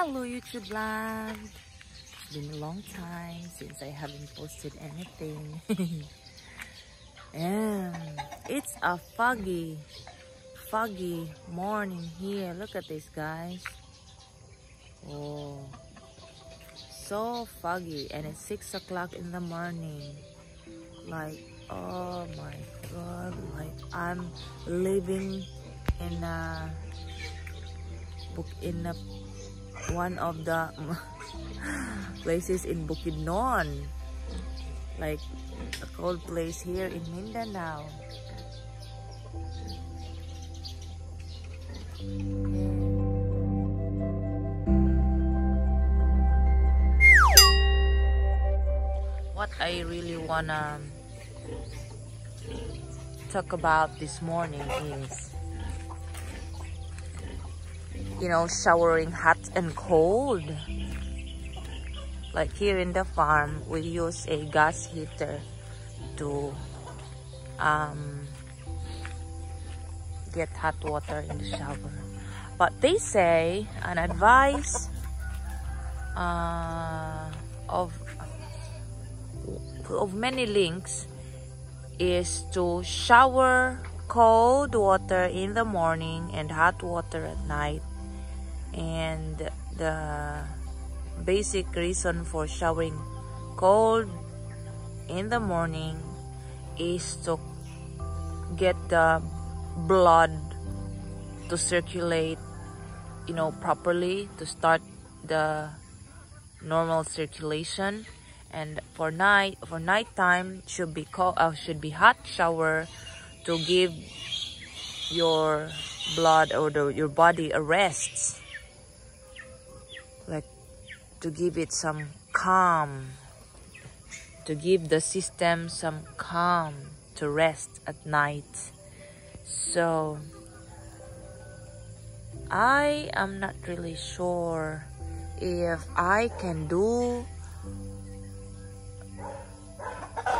Hello YouTube land! It's been a long time since I haven't posted anything. and it's a foggy, foggy morning here. Look at this guys. Oh, so foggy and it's 6 o'clock in the morning. Like, oh my god, like I'm living in a book in a one of the places in Bukidnon. Like a cold place here in Mindanao. What I really wanna talk about this morning is you know, showering hot and cold. Like here in the farm, we use a gas heater to um, get hot water in the shower. But they say an advice uh, of of many links is to shower cold water in the morning and hot water at night and the basic reason for showering cold in the morning is to get the blood to circulate you know properly to start the normal circulation. And for night for nighttime should be cold uh, should be hot shower to give your blood or the, your body a rest like to give it some calm to give the system some calm to rest at night. So I am not really sure if I can do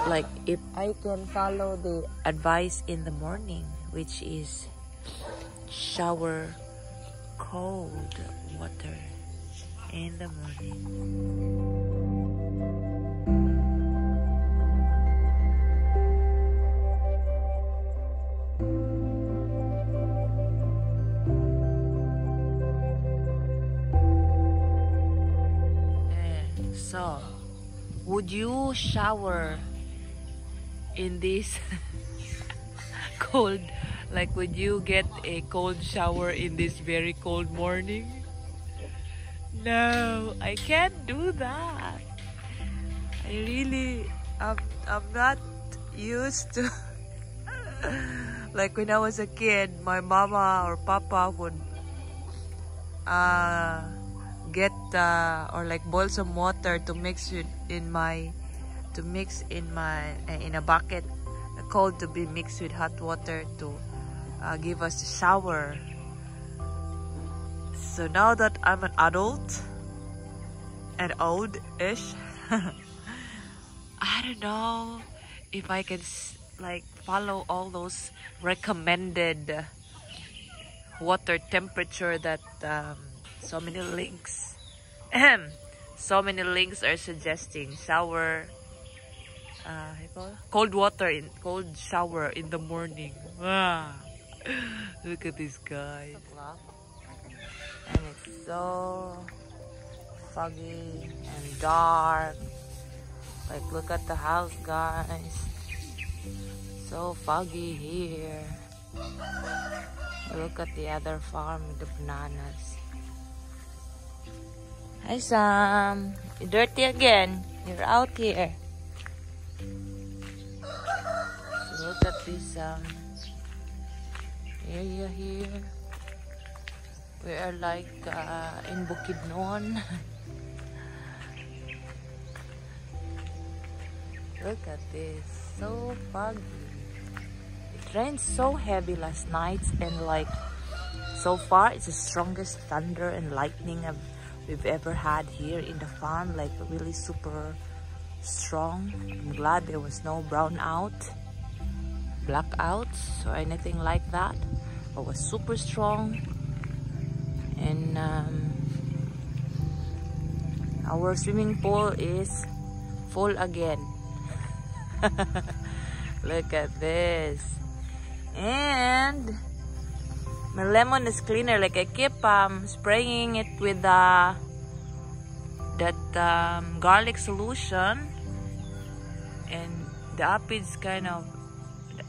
like if I can follow the advice in the morning which is shower cold water in the morning. Eh, so, would you shower in this cold? Like, would you get a cold shower in this very cold morning? No, I can't do that. I really, I'm, I'm not used to. like when I was a kid, my mama or papa would uh, get uh, or like boil some water to mix it in my to mix in my uh, in a bucket cold to be mixed with hot water to uh, give us a shower so now that I'm an adult and old-ish, I don't know if I can like follow all those recommended water temperature that um, so many links so many links are suggesting. Shower uh, cold water in cold shower in the morning. Look at this guy and it's so foggy and dark. Like look at the house guys. So foggy here. Look at the other farm the bananas. Hi Sam. You're dirty again. You're out here. Look at this um, area here we are like uh, in Bukidnon. Look at this, so foggy. It rained so heavy last night and like so far it's the strongest thunder and lightning we've ever had here in the farm like really super strong. I'm glad there was no brownout, blackouts or anything like that. It was super strong and um, our swimming pool is full again. Look at this. And my lemon is cleaner. Like I keep um, spraying it with the that um, garlic solution. And the aphids kind of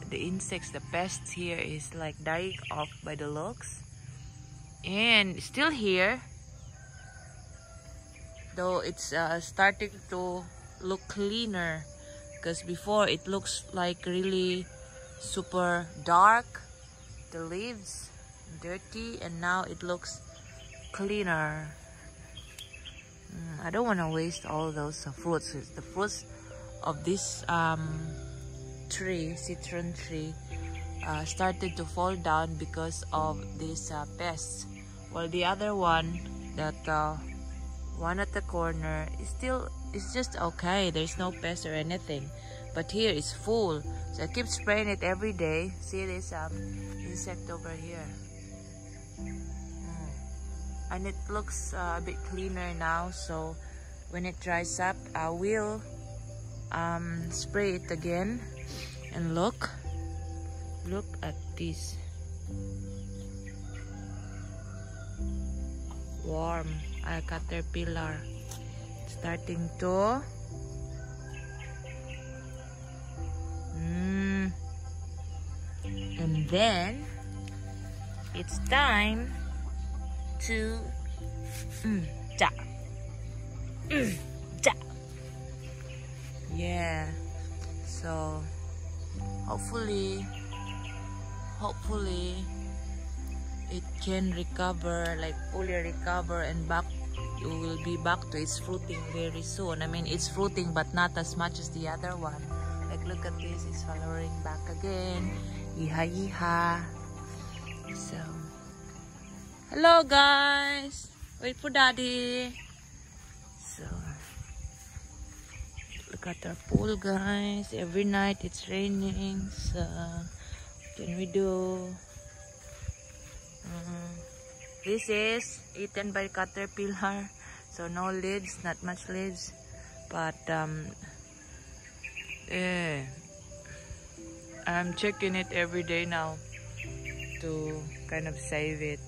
the insects the pests here is like dying off by the looks and still here though it's uh, starting to look cleaner because before it looks like really super dark the leaves dirty and now it looks cleaner. Mm, I don't want to waste all those uh, fruits. The fruits of this um, tree citron tree uh, started to fall down because of these uh, pests while the other one that uh, one at the corner is still it's just okay. There's no pest or anything. But here it's full. So I keep spraying it every day. See this um insect over here. Mm. and it looks uh, a bit cleaner now. So when it dries up I will um, spray it again and look. Look at this warm a caterpillar starting to mm. and then it's time to mm, da. Mm, da. yeah so hopefully hopefully can recover like fully recover and back will be back to its fruiting very soon. I mean it's fruiting but not as much as the other one. Like look at this it's flowering back again. Yiha yiha so hello guys. Wait for daddy. So look at our pool guys. Every night it's raining so what can we do Mm. This is eaten by caterpillar. So no leaves, not much leaves, But um, eh, I'm checking it every day now to kind of save it.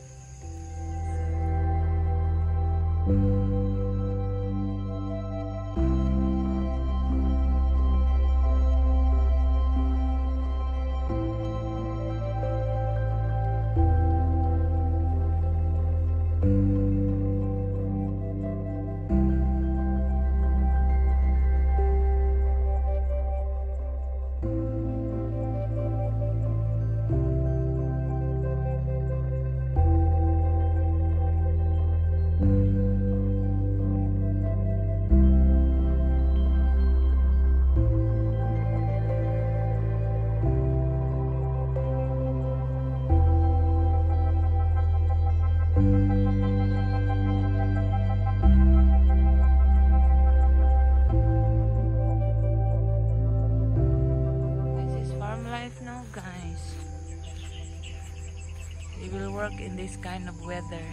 Work in this kind of weather.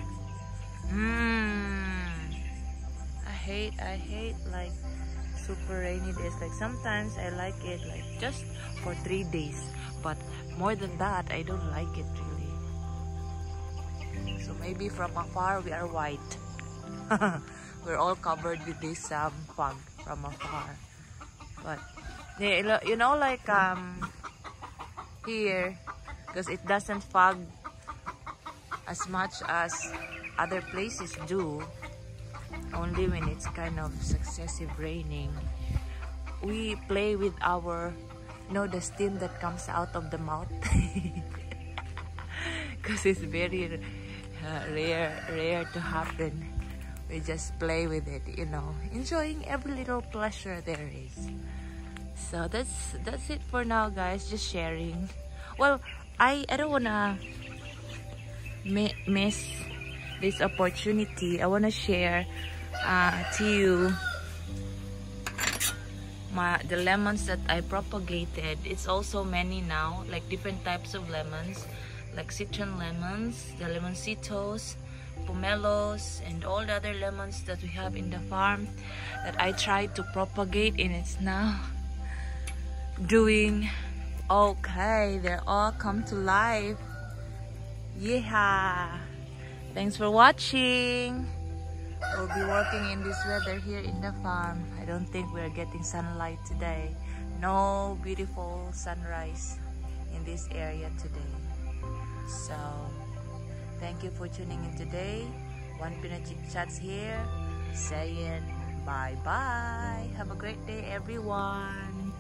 Mmm. I hate, I hate like super rainy days. Like sometimes I like it like just for three days. But more than that, I don't like it really. So maybe from afar we are white. We're all covered with this um, fog from afar. But you know like um here because it doesn't fog as much as other places do only when it's kind of successive raining. We play with our you know the steam that comes out of the mouth. Because it's very uh, rare rare to happen. We just play with it you know enjoying every little pleasure there is. So that's that's it for now guys. Just sharing. Well i i don't wanna miss this opportunity, I want to share uh, to you my the lemons that I propagated. It's also many now, like different types of lemons, like citron lemons, the lemoncitos, pomelos and all the other lemons that we have in the farm that I tried to propagate and it's now doing okay. They're all come to life yeah thanks for watching. We'll be working in this weather here in the farm. I don't think we're getting sunlight today. No beautiful sunrise in this area today. So thank you for tuning in today. One Pinoy Chit Chats here saying bye bye have a great day everyone